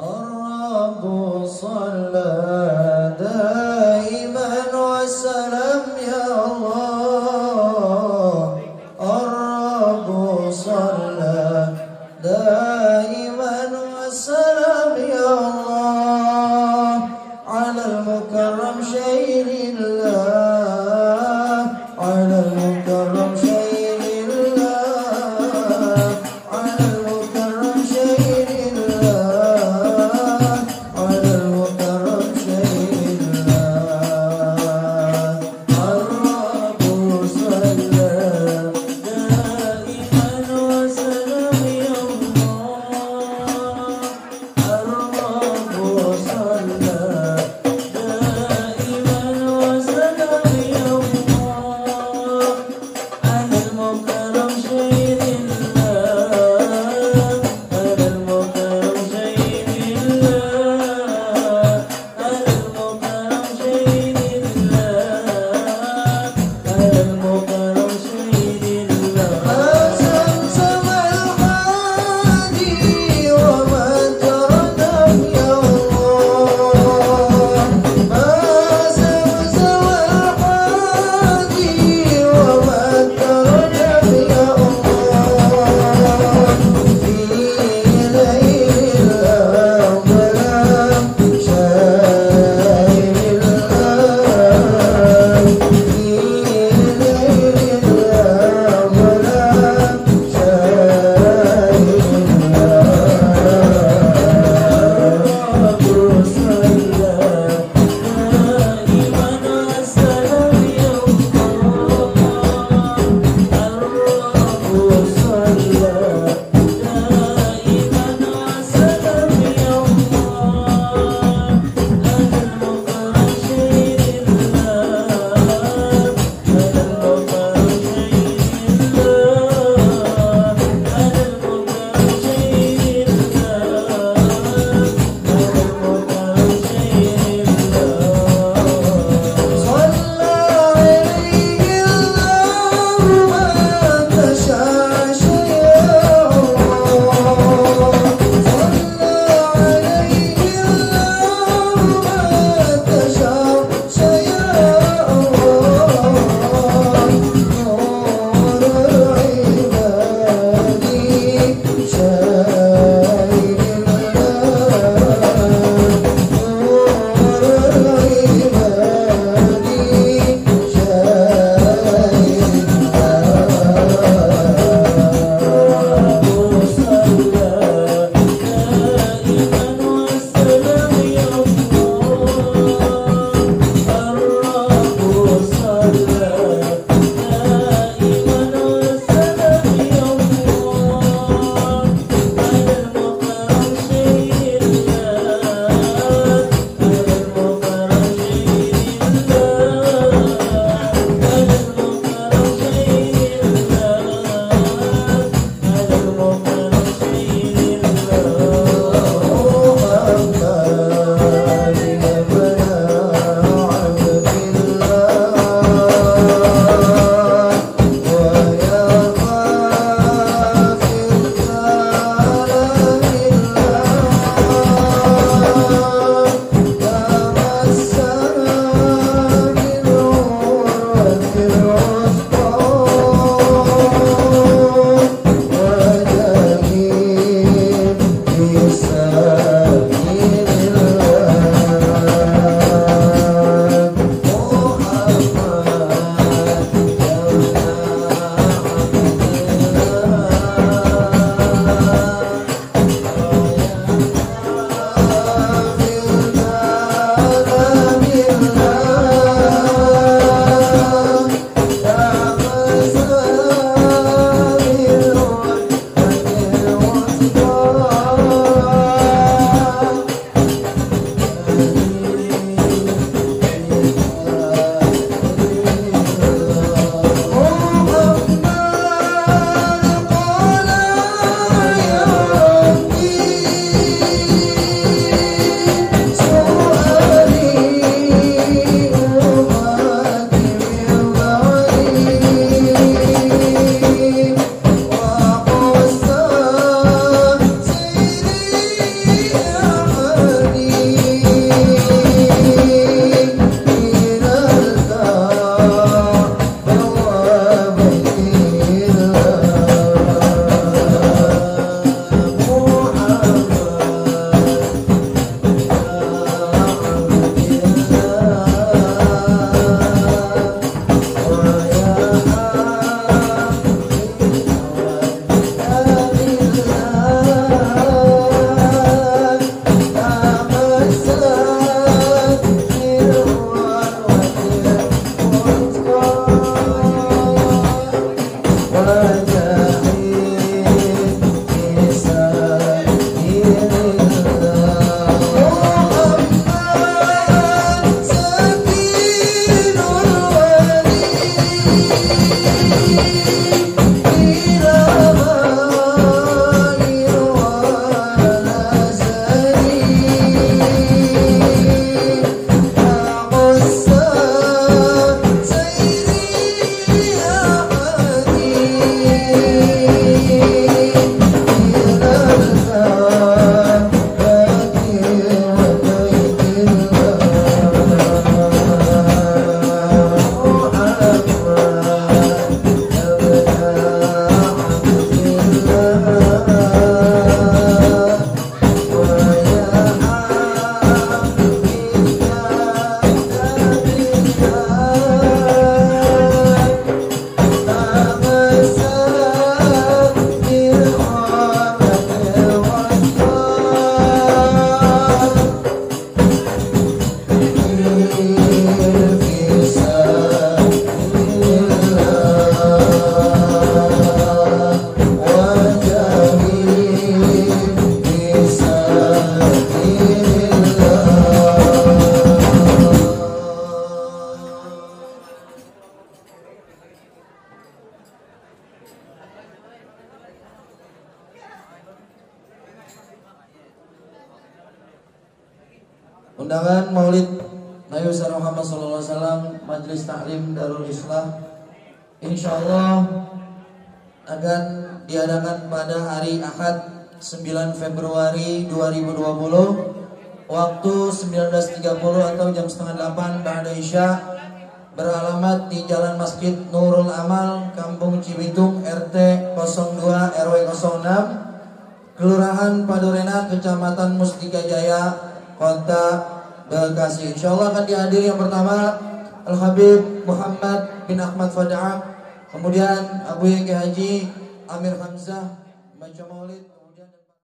Allah Undangan Maulid Nabi besar Muhammad SAW Majelis Taklim Darul Islah. Insya Allah akan diadakan pada hari Ahad 9 Februari 2020 waktu 19.30 atau jam setengah 8 Ba'da Isya beralamat di Jalan Masjid Nurul Amal Kampung Cibitung RT 02 RW 06 Kelurahan Padurena Kecamatan Mustika Jaya Kota Bekasi. Insya Allah akan dihadiri yang pertama Al Habib Muhammad bin Ahmad Fadah, kemudian Abu Yeke Haji Amir Hamzah baca Maulid.